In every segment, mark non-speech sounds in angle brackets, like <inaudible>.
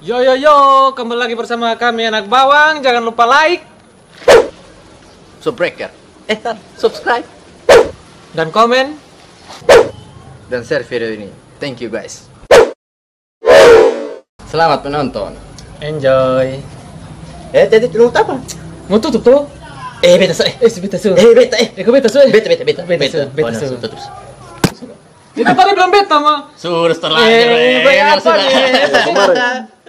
Yo yo yo, kembali lagi bersama kami anak bawang. Jangan lupa like Subbreaker. Eh, tar, subscribe dan komen. dan share video ini. Thank you guys. Selamat menonton. Enjoy. Eh, tadi lu apa? Mau tutup tuh? Eh, beta so. Eh, Eh, beta su. eh beta eh. Eh, beta su? eh? Beta, beta, beta, Beta, su, beta, Oh, su. tutup. Itu tadi belum beta mah. Sudah setelah Eh, apa nih? <laughs>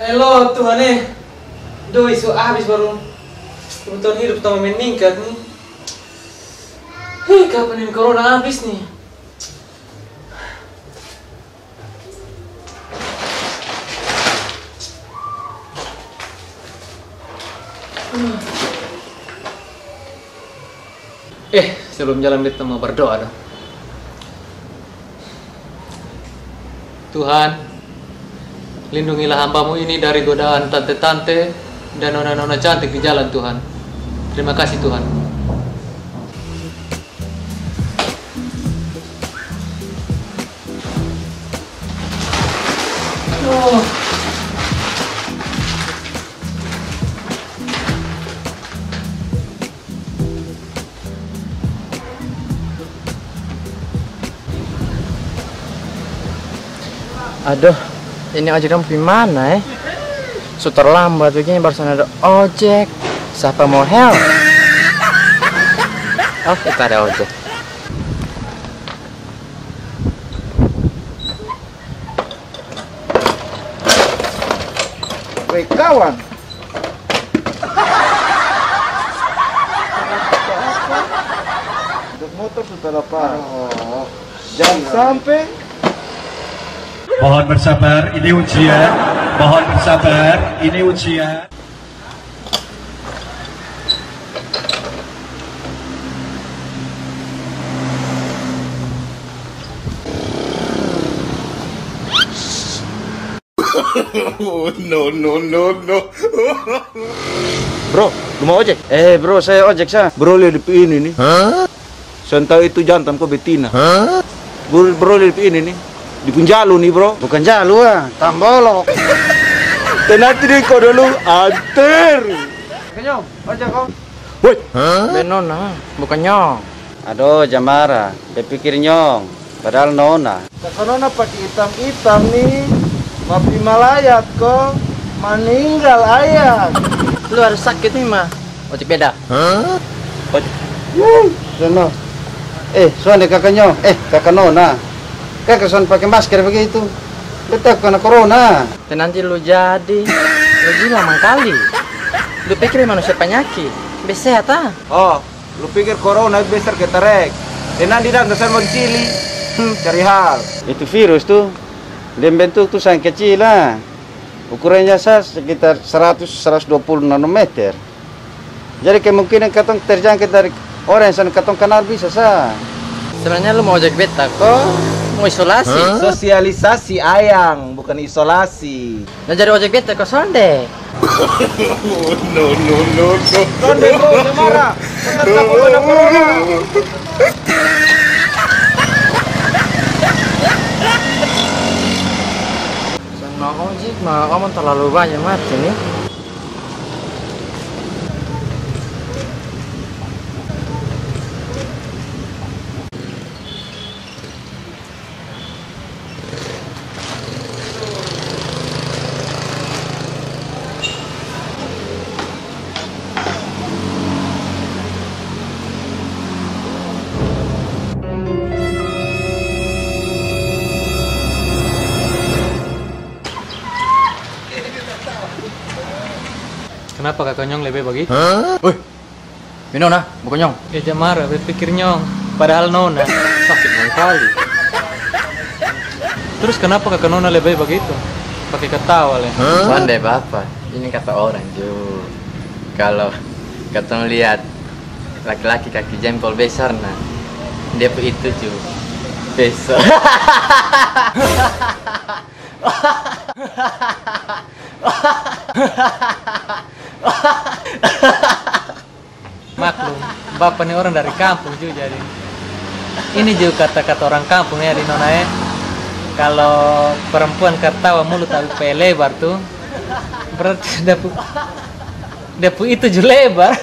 Halo Tuhan eh. Duh, isu habis baru kebutuhan hidup tambah meningkat nih. Hei, kapan ini corona habis nih? Eh, sebelum jalan beta mau berdoa dong. Tuhan, lindungilah hambamu ini dari godaan tante-tante dan nona-nona cantik di jalan Tuhan. Terima kasih Tuhan. Aduh, ini ojek kamu gimana eh? So terlambat begini barusan ada ojek. Siapa mau help? <laughs> Oh, kita ada ojek. Woi kawan. <laughs> Untuk motor sudah lepas. Oh. Jangan sampai Mohon bersabar, ini ujian. Mohon bersabar, ini ujian. Bro, lu mau ojek? Eh bro, saya ojek saya. Bro lihat di ini nih. Saya tahu itu jantan kok betina. Bro, bro lihat di ini nih. Di Punjalu nih bro. Bukan Jalu ah, Tambolok. Dan nanti deh kau dulu anter. Kenyong, ojek kau. Woi, Ben nona, bukan nyong. aduh Jamara, dia pikir nyong. Padahal nona. Nona pakai hitam-hitam nih. Mapi malayat kok. Meninggal ayat. Lu harus sakit nih mah. Ojek beda. Sono. Eh, soalnya kakaknya, eh kakak Nona. Kakak soalnya pakai masker begitu. Tetap kena corona. Dan nanti lu jadi. Lu gila mang kali. Lu pikir manusia penyakit. Besehat ah. Oh, lu pikir corona besar ke terek. Dan nanti dah kesan mau cili. Hmm, cari hal. Itu virus tuh. Dan bentuk tuh sangat kecil lah. Ukurannya sah sekitar 100-120 nanometer. Jadi kemungkinan katong terjangkit dari orang yang katong kenal bisa sah. Sebenarnya lu mau ojek beta kok mau isolasi. Sosialisasi ayang, bukan isolasi. Nah jadi ojek beta kok sonde. <laughs> Sonde bro, Jamara. Benar tak corona corona. Sama ojek mah kamu terlalu banyak mati nih. Kenapa kakak nyong lebih begitu? Woi, Minona, bukan nyong. Ya Jamara, berpikir nyong. Padahal nona. <laughs> Sakit kali. Terus kenapa kakak nona lebih begitu? Pakai ketawa le. Pandai bapak. Ini kata orang Ju. Kalau kata lihat laki-laki kaki jempol besar nah dia itu Ju. Besar. <laughs> <laughs> <laughs> maklum bapak nih orang dari kampung juga jadi. Ini juga kata-kata orang kampung ya di nona ya kalau perempuan ketawa mulut tapi pe lebar tuh berarti dapu dapu itu juga lebar <laughs>